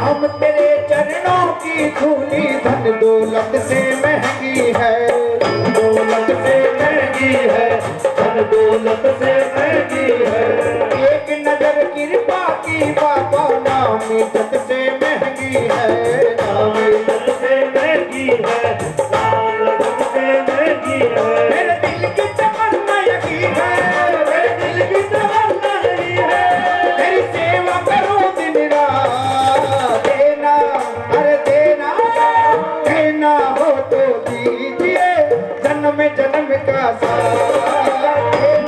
शाम तेरे चरणों की धूली धन दौलत से महँगी है। दौलत से महँगी है। धन दौलत से महँगी है। एक नज़र कृपा की बाबा नाम से महँगी है। नाम से महँगी है। जन्म जन्म का साथ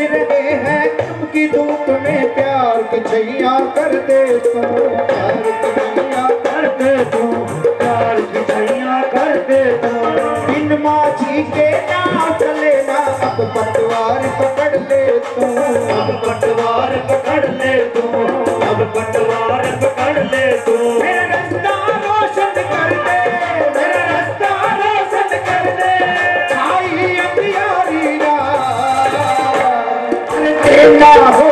झुलस रहे हैं की धूप में प्यार की छैया कर दे तू प्यार की छैया कर दे तू प्यार कर दे तू बिन माझी के ना चले ना अब पटवार पकड़ ले तू अब Yeah.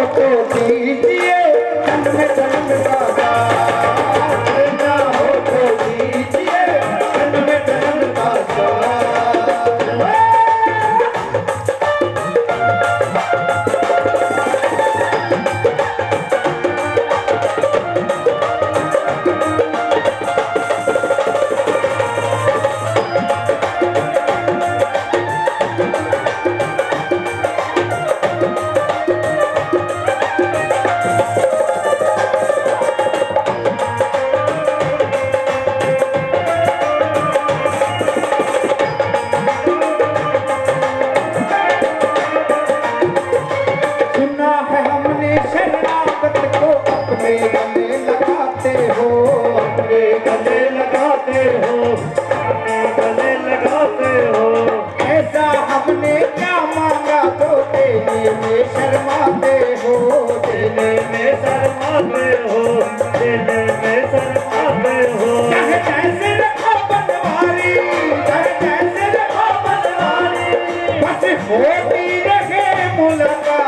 se fue mi dejémosla.